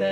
த